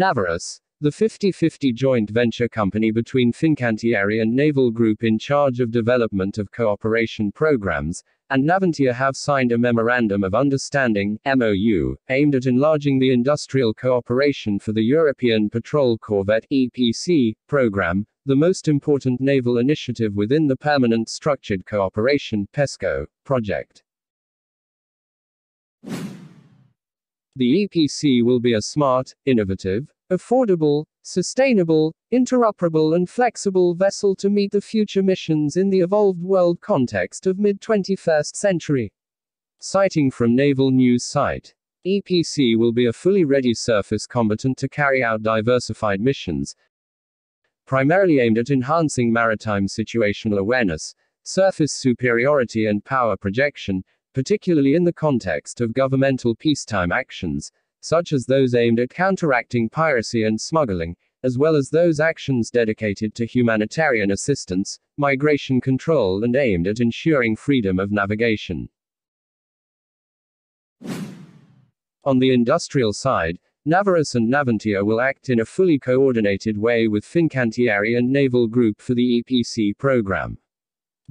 Naviris, the 50-50 joint venture company between Fincantieri and Naval Group in charge of development of cooperation programs, and Navantia have signed a Memorandum of Understanding MOU, aimed at enlarging the industrial cooperation for the European Patrol Corvette EPC program, the most important naval initiative within the Permanent Structured Cooperation PESCO project. The EPC will be a smart, innovative, affordable, sustainable, interoperable and flexible vessel to meet the future missions in the evolved world context of mid-21st century. Citing from Naval News site. EPC will be a fully ready surface combatant to carry out diversified missions, primarily aimed at enhancing maritime situational awareness, surface superiority and power projection, particularly in the context of governmental peacetime actions, such as those aimed at counteracting piracy and smuggling, as well as those actions dedicated to humanitarian assistance, migration control, and aimed at ensuring freedom of navigation. On the industrial side, Naviris and Navantia will act in a fully coordinated way with Fincantieri and Naval Group for the EPC program.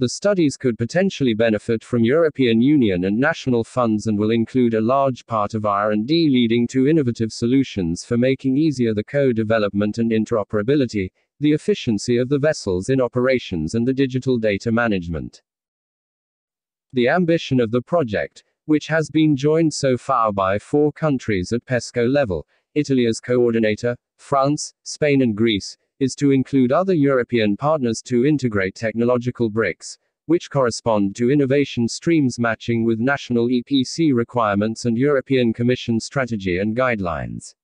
The studies could potentially benefit from European Union and national funds and will include a large part of R&D leading to innovative solutions for making easier the co-development and interoperability, the efficiency of the vessels in operations and the digital data management. The ambition of the project, which has been joined so far by four countries at PESCO level, Italy as coordinator, France, Spain and Greece, is to include other European partners to integrate technological bricks, which correspond to innovation streams matching with national EPC requirements and European Commission strategy and guidelines.